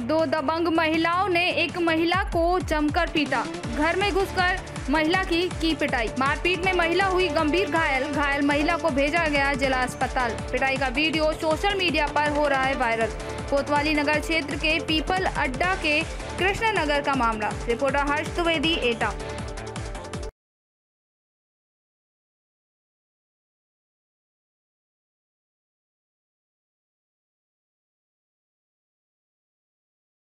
दो दबंग महिलाओं ने एक महिला को जमकर पीटा। घर में घुसकर महिला की की पिटाई। मारपीट में महिला हुई गंभीर घायल। घायल महिला को भेजा गया जिला अस्पताल। पिटाई का वीडियो सोशल मीडिया पर हो रहा है वायरल। कोतवाली नगर क्षेत्र के पीपल अड्डा के कृष्ण नगर का मामला। रिपोर्टर हर्ष द्विवेदी, एटा।